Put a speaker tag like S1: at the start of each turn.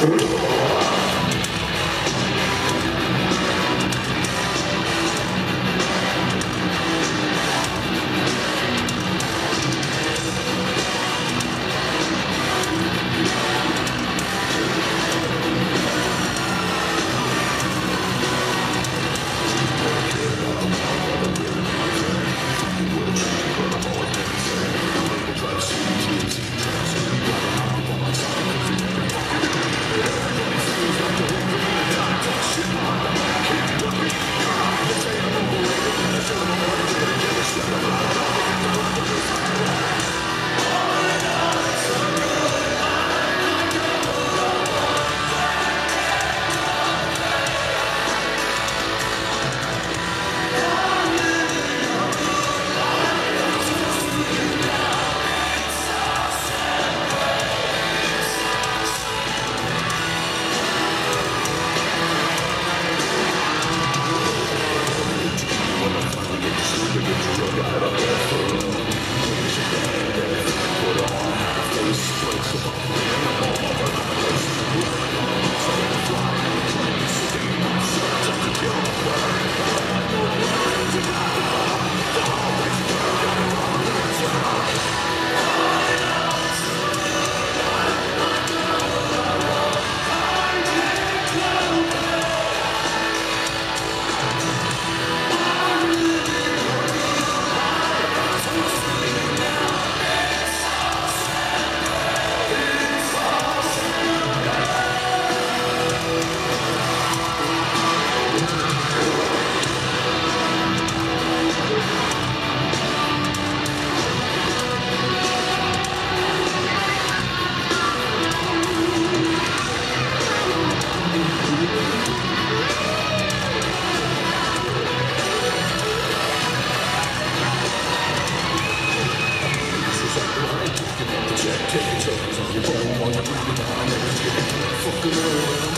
S1: Thank Fuck the world.